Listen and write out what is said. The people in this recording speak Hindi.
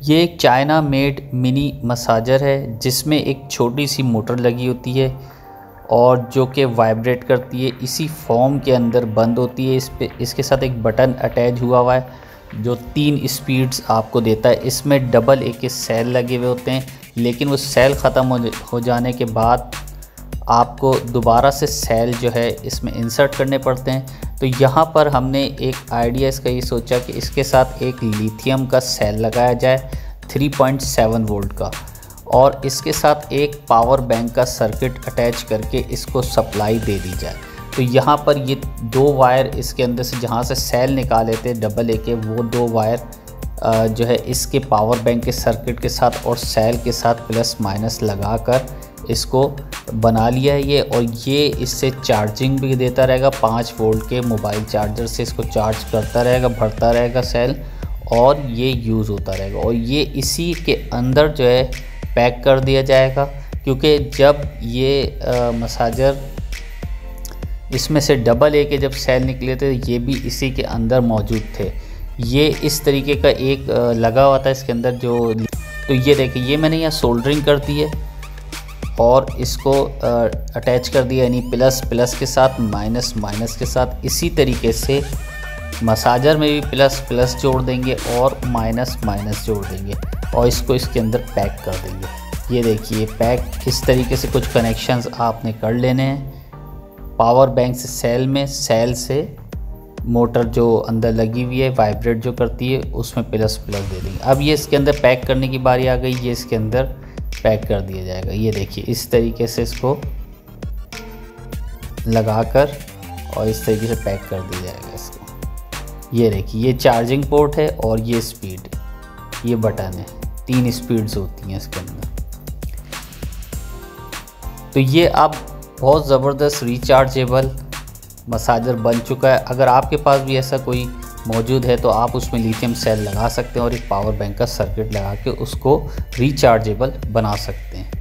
ये एक चाइना मेड मिनी मसाजर है, जिसमें एक छोटी सी मोटर लगी होती है और जो कि वाइब्रेट करती है। इसी फॉर्म के अंदर बंद होती है। इस पे, इसके साथ एक बटन अटैच हुआ हुआ है, जो तीन स्पीड्स आपको देता है। इसमें डबल ए के सेल लगे हुए होते हैं, लेकिन वो सेल ख़त्म हो जाने के बाद आपको दोबारा से सेल जो है, इसमें इंसर्ट करने पड़ते हैं। तो यहाँ पर हमने एक आइडिया इसका ये सोचा कि इसके साथ एक लिथियम का सेल लगाया जाए 3.7 वोल्ट का। और इसके साथ एक पावर बैंक का सर्किट अटैच करके इसको सप्लाई दे दी जाए। तो यहाँ पर ये दो वायर इसके अंदर से जहाँ से सेल निकाले थे डबल ए के, वो दो वायर जो है इसके पावर बैंक के सर्किट के साथ और सेल के साथ प्लस माइनस लगा कर इसको बना लिया है ये और ये इससे चार्जिंग भी देता रहेगा। पाँच वोल्ट के मोबाइल चार्जर से इसको चार्ज करता रहेगा भरता रहेगा सेल और ये यूज़ होता रहेगा और ये इसी के अंदर जो है पैक कर दिया जाएगा। क्योंकि जब ये आ, मसाजर इसमें से डबल ए के जब सेल निकले थे ये भी इसी के अंदर मौजूद थे। ये इस तरीके का एक लगा हुआ था इसके अंदर जो तो ये देखिए ये मैंने यहाँ सोल्डरिंग कर दी है। और इसको अटैच कर दिया, यानी प्लस प्लस के साथ माइनस माइनस के साथ, इसी तरीके से मसाजर में भी प्लस प्लस जोड़ देंगे और माइनस माइनस जोड़ देंगे और इसको इसके अंदर पैक कर देंगे। ये देखिए पैक इस तरीके से कुछ कनेक्शंस आपने कर लेने हैं। पावर बैंक से सेल में सेल से मोटर जो अंदर लगी हुई है वाइब्रेट जो करती है, उसमें प्लस प्लस दे देंगे। अब ये इसके अंदर पैक करने की बारी आ गई, ये इसके अंदर पैक कर दिया जाएगा। ये देखिए, इस तरीके से इसको लगाकर और इस तरीके से पैक कर दिया जाएगा इसको। ये देखिए, ये चार्जिंग पोर्ट है और ये स्पीड, ये बटन है। तीन स्पीड्स होती हैं इसके अंदर। तो ये अब बहुत ज़बरदस्त रिचार्जेबल मसाजर बन चुका है। अगर आपके पास भी ऐसा कोई मौजूद है तो आप उसमें लिथियम सेल लगा सकते हैं और एक पावर बैंक का सर्किट लगा के उसको रिचार्जेबल बना सकते हैं।